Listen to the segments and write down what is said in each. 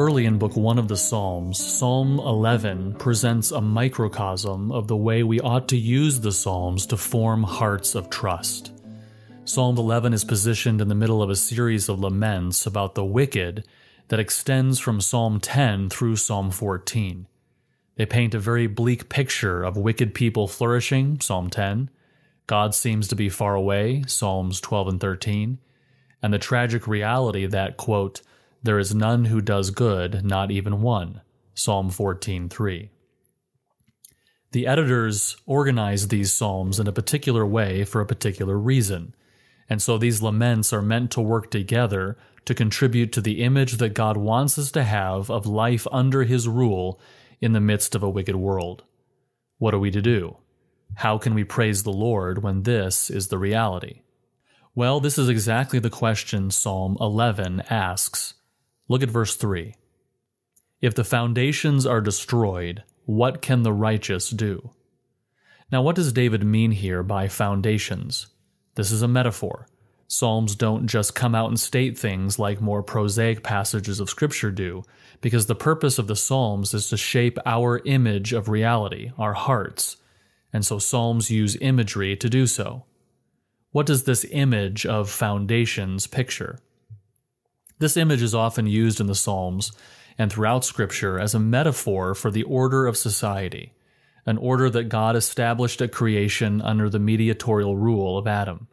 Early in Book 1 of the Psalms, Psalm 11 presents a microcosm of the way we ought to use the Psalms to form hearts of trust. Psalm 11 is positioned in the middle of a series of laments about the wicked that extends from Psalm 10 through Psalm 14. They paint a very bleak picture of wicked people flourishing, Psalm 10. God seems to be far away, Psalms 12 and 13. And the tragic reality that, quote, there is none who does good, not even one. Psalm 14:3. The editors organized these psalms in a particular way for a particular reason. And so these laments are meant to work together to contribute to the image that God wants us to have of life under his rule in the midst of a wicked world. What are we to do? How can we praise the Lord when this is the reality? Well, this is exactly the question Psalm 11 asks. Look at verse 3. If the foundations are destroyed, what can the righteous do? Now, what does David mean here by foundations? This is a metaphor. Psalms don't just come out and state things like more prosaic passages of Scripture do, because the purpose of the Psalms is to shape our image of reality, our hearts, and so Psalms use imagery to do so. What does this image of foundations picture? This image is often used in the Psalms and throughout Scripture as a metaphor for the order of society, an order that God established at creation under the mediatorial rule of Adam.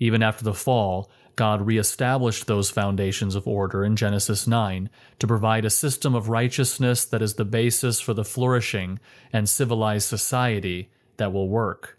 Even after the fall, God reestablished those foundations of order in Genesis 9 to provide a system of righteousness that is the basis for the flourishing and civilized society that will work.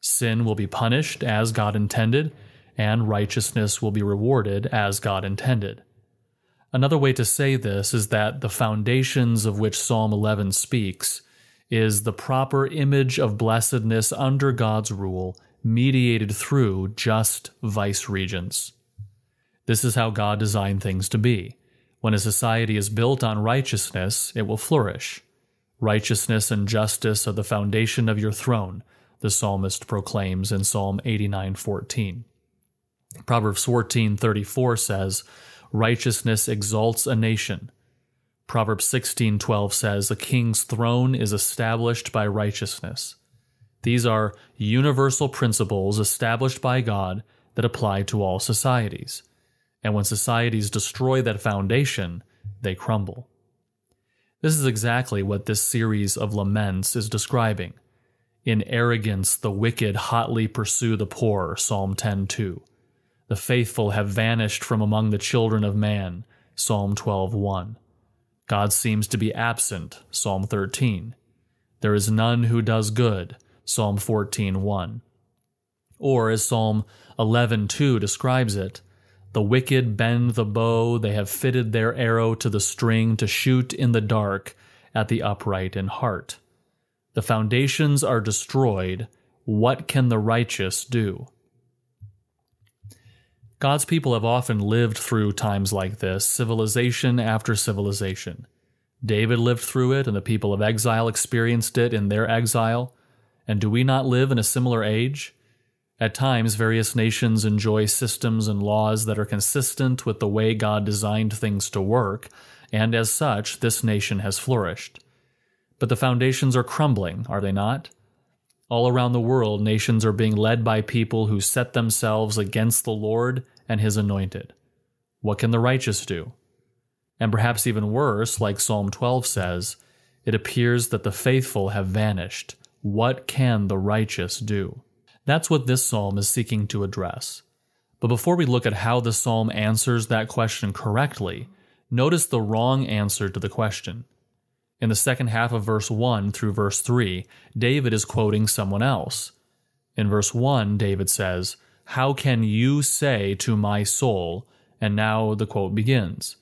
Sin will be punished as God intended, and righteousness will be rewarded as God intended. Another way to say this is that the foundations of which Psalm 11 speaks is the proper image of blessedness under God's rule, mediated through just vice regents. This is how God designed things to be. When a society is built on righteousness, it will flourish. Righteousness and justice are the foundation of your throne, the psalmist proclaims in Psalm 89:14. Proverbs 14:34 says, "Righteousness exalts a nation." Proverbs 16:12 says, "A king's throne is established by righteousness." These are universal principles established by God that apply to all societies. And when societies destroy that foundation, they crumble. This is exactly what this series of laments is describing. In arrogance, the wicked hotly pursue the poor, Psalm 10:2. The faithful have vanished from among the children of man. Psalm 12:1. God seems to be absent. Psalm 13. There is none who does good. Psalm 14:1. Or as Psalm 11:2 describes it, the wicked bend the bow, they have fitted their arrow to the string to shoot in the dark at the upright in heart. The foundations are destroyed. What can the righteous do? God's people have often lived through times like this, civilization after civilization. David lived through it, and the people of exile experienced it in their exile. And do we not live in a similar age? At times, various nations enjoy systems and laws that are consistent with the way God designed things to work, and as such, this nation has flourished. But the foundations are crumbling, are they not? All around the world, nations are being led by people who set themselves against the Lord and his anointed. What can the righteous do? And perhaps even worse, like Psalm 12 says, it appears that the faithful have vanished. What can the righteous do? That's what this psalm is seeking to address. But before we look at how the psalm answers that question correctly, notice the wrong answer to the question. In the second half of verse 1 through verse 3, David is quoting someone else. In verse 1, David says, How can you say to my soul? And now the quote begins.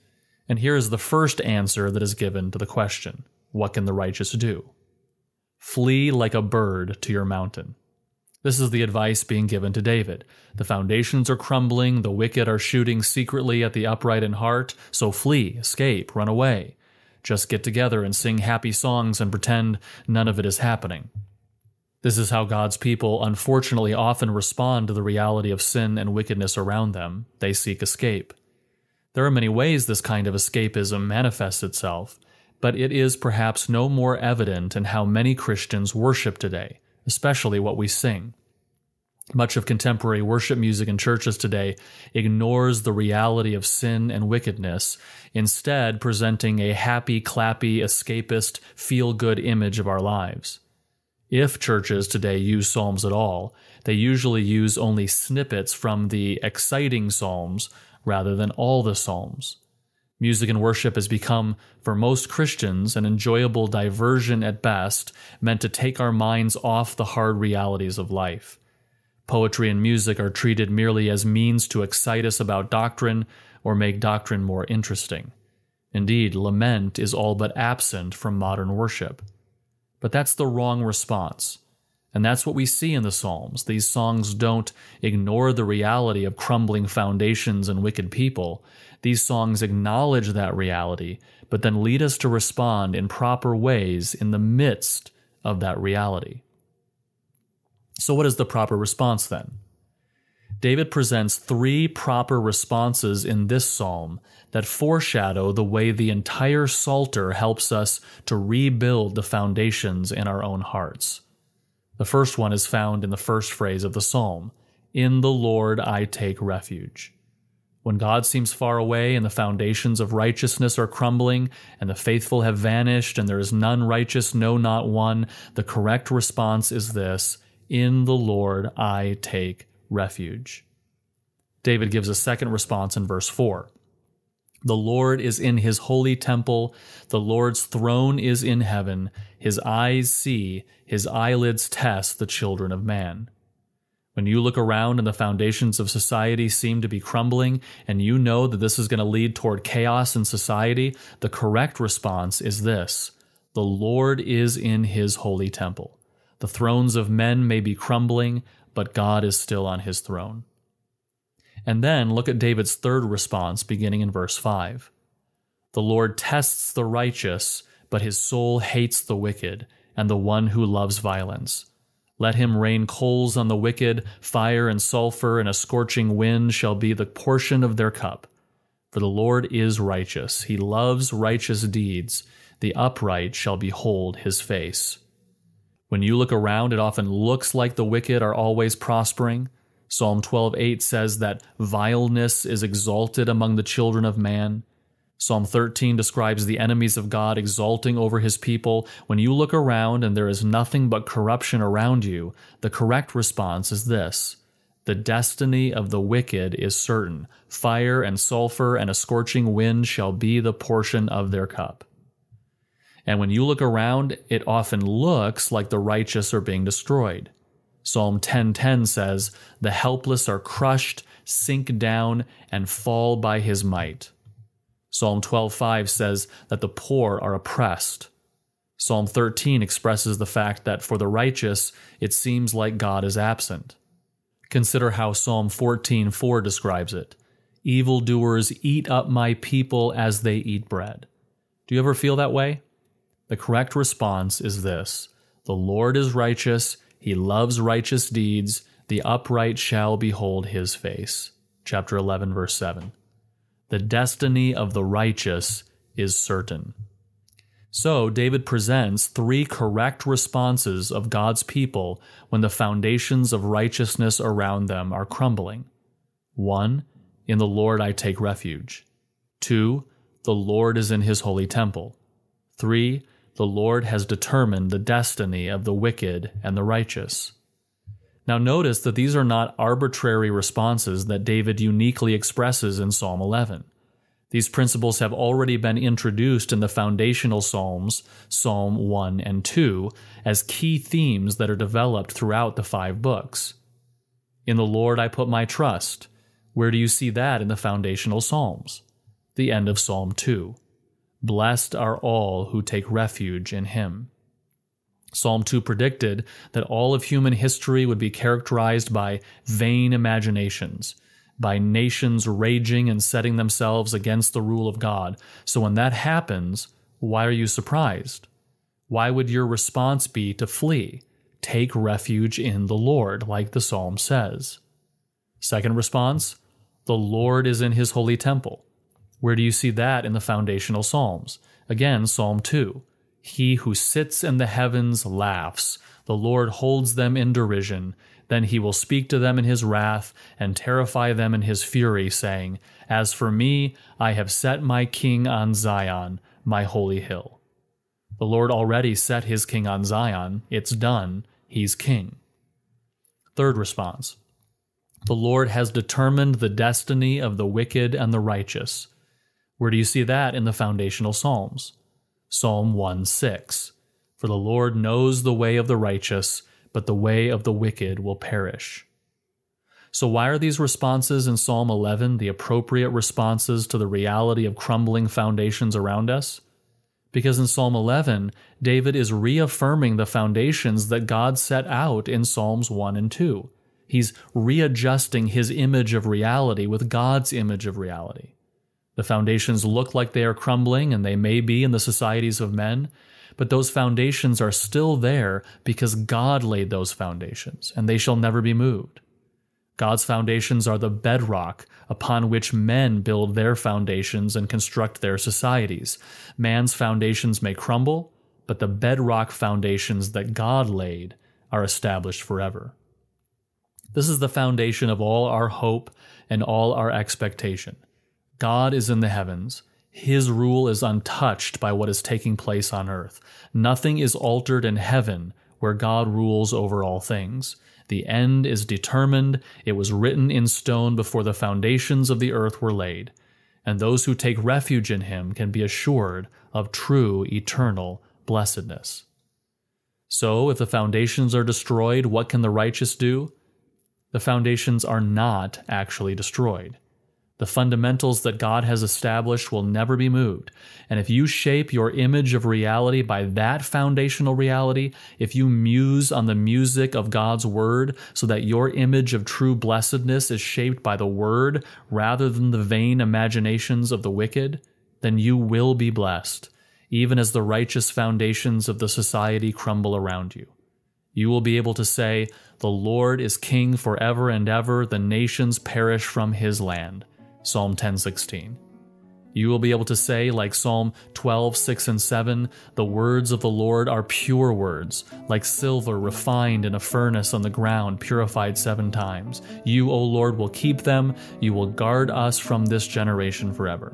And here is the first answer that is given to the question What can the righteous do? Flee like a bird to your mountain. This is the advice being given to David. The foundations are crumbling, the wicked are shooting secretly at the upright in heart, so flee, escape, run away. Just get together and sing happy songs and pretend none of it is happening. This is how God's people unfortunately often respond to the reality of sin and wickedness around them. They seek escape. There are many ways this kind of escapism manifests itself, but it is perhaps no more evident in how many Christians worship today, especially what we sing. Much of contemporary worship music in churches today ignores the reality of sin and wickedness, instead, presenting a happy, clappy, escapist, feel good image of our lives. If churches today use psalms at all, they usually use only snippets from the exciting psalms rather than all the Psalms. Music and worship has become, for most Christians, an enjoyable diversion at best, meant to take our minds off the hard realities of life. Poetry and music are treated merely as means to excite us about doctrine or make doctrine more interesting. Indeed, lament is all but absent from modern worship. But that's the wrong response. And that's what we see in the Psalms. These songs don't ignore the reality of crumbling foundations and wicked people. These songs acknowledge that reality, but then lead us to respond in proper ways in the midst of that reality. So, what is the proper response then? David presents three proper responses in this psalm that foreshadow the way the entire Psalter helps us to rebuild the foundations in our own hearts. The first one is found in the first phrase of the psalm In the Lord I take refuge. When God seems far away and the foundations of righteousness are crumbling, and the faithful have vanished, and there is none righteous, no, not one, the correct response is this In the Lord I take refuge. David gives a second response in verse 4. The Lord is in his holy temple. The Lord's throne is in heaven. His eyes see, his eyelids test the children of man. When you look around and the foundations of society seem to be crumbling, and you know that this is going to lead toward chaos in society, the correct response is this The Lord is in his holy temple. The thrones of men may be crumbling, but God is still on his throne. And then look at David's third response, beginning in verse 5. The Lord tests the righteous, but his soul hates the wicked and the one who loves violence. Let him rain coals on the wicked, fire and sulfur and a scorching wind shall be the portion of their cup. For the Lord is righteous, he loves righteous deeds, the upright shall behold his face. When you look around, it often looks like the wicked are always prospering, Psalm 12:8 says that vileness is exalted among the children of man. Psalm 13 describes the enemies of God exalting over his people. When you look around and there is nothing but corruption around you, the correct response is this The destiny of the wicked is certain. Fire and sulfur and a scorching wind shall be the portion of their cup. And when you look around, it often looks like the righteous are being destroyed. Psalm 10:10 says, "The helpless are crushed, sink down, and fall by his might." Psalm 12:5 says that the poor are oppressed. Psalm 13 expresses the fact that for the righteous it seems like God is absent. Consider how Psalm 14:4 describes it. Evildoers eat up my people as they eat bread. Do you ever feel that way? The correct response is this The Lord is righteous, he loves righteous deeds. The upright shall behold his face. Chapter 11, verse 7. The destiny of the righteous is certain. So, David presents three correct responses of God's people when the foundations of righteousness around them are crumbling. 1. In the Lord I take refuge. 2. The Lord is in his holy temple. 3 the Lord has determined the destiny of the wicked and the righteous. Now, notice that these are not arbitrary responses that David uniquely expresses in Psalm 11. These principles have already been introduced in the foundational Psalms, Psalm 1 and 2, as key themes that are developed throughout the five books. In the Lord I put my trust. Where do you see that in the foundational Psalms? The end of Psalm 2. Blessed are all who take refuge in him. Psalm 2 predicted that all of human history would be characterized by vain imaginations, by nations raging and setting themselves against the rule of God. So when that happens, why are you surprised? Why would your response be to flee? Take refuge in the Lord, like the psalm says. Second response The Lord is in his holy temple. Where do you see that in the foundational Psalms? Again, Psalm 2. He who sits in the heavens laughs. The Lord holds them in derision. Then he will speak to them in his wrath and terrify them in his fury, saying, As for me, I have set my king on Zion, my holy hill. The Lord already set his king on Zion. It's done. He's king. Third response The Lord has determined the destiny of the wicked and the righteous. Where do you see that in the foundational Psalms? Psalm 1 6. For the Lord knows the way of the righteous, but the way of the wicked will perish. So, why are these responses in Psalm 11 the appropriate responses to the reality of crumbling foundations around us? Because in Psalm 11, David is reaffirming the foundations that God set out in Psalms 1 and 2. He's readjusting his image of reality with God's image of reality. The foundations look like they are crumbling, and they may be in the societies of men, but those foundations are still there because God laid those foundations, and they shall never be moved. God's foundations are the bedrock upon which men build their foundations and construct their societies. Man's foundations may crumble, but the bedrock foundations that God laid are established forever. This is the foundation of all our hope and all our expectation. God is in the heavens. His rule is untouched by what is taking place on earth. Nothing is altered in heaven where God rules over all things. The end is determined, it was written in stone before the foundations of the earth were laid, and those who take refuge in him can be assured of true eternal blessedness. So, if the foundations are destroyed, what can the righteous do? The foundations are not actually destroyed. The fundamentals that God has established will never be moved. And if you shape your image of reality by that foundational reality, if you muse on the music of God's word so that your image of true blessedness is shaped by the word rather than the vain imaginations of the wicked, then you will be blessed, even as the righteous foundations of the society crumble around you. You will be able to say, The Lord is king forever and ever, the nations perish from his land. Psalm 10:16. You will be able to say, like Psalm 12, 6 and 7, the words of the Lord are pure words, like silver refined in a furnace on the ground, purified seven times. You, O Lord, will keep them. You will guard us from this generation forever.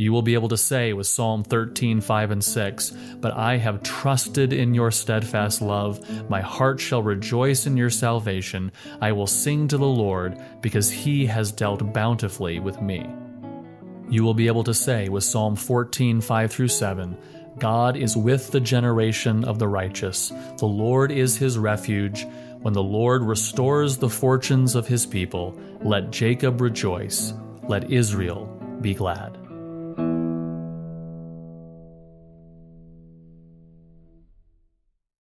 You will be able to say with Psalm 13, 5 and 6, But I have trusted in your steadfast love. My heart shall rejoice in your salvation. I will sing to the Lord, because he has dealt bountifully with me. You will be able to say with Psalm 14, 5 through 7, God is with the generation of the righteous. The Lord is his refuge. When the Lord restores the fortunes of his people, let Jacob rejoice, let Israel be glad.